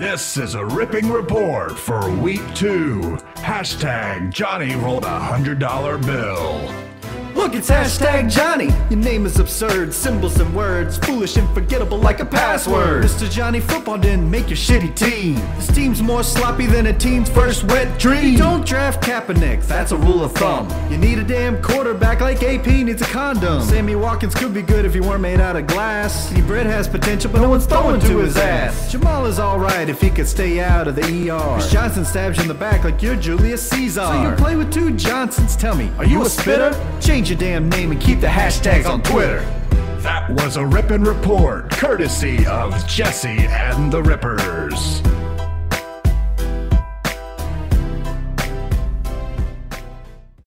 This is a ripping report for week two. Hashtag Johnny rolled a hundred dollar bill. Look, it's hashtag Johnny. Your name is absurd, symbols and words, foolish and forgettable like a password. Mr. Johnny Football didn't make your shitty team. This team's more sloppy than a teen's first wet dream. Don't draft Kaepernick, that's a rule of thumb. You need a damn quarterback like AP needs a condom. Sammy Watkins could be good if he weren't made out of glass. Eddie Brett has potential, but no one's throwing to his ass. Jamaal is alright if he could stay out of the ER. Chris Johnson stabs you in the back like you're Julius Caesar. So you play with two Johnsons, tell me, are you a spitter? Change your damn name and keep the hashtags on Twitter. That was a rip and report, courtesy of Jesse and the Rippers.